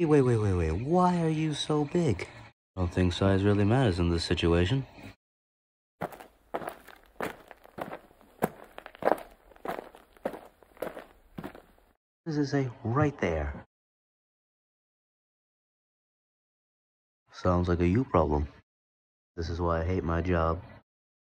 Hey, wait, wait, wait, wait. Why are you so big? I don't think size really matters in this situation. What does it say right there? Sounds like a you problem. This is why I hate my job.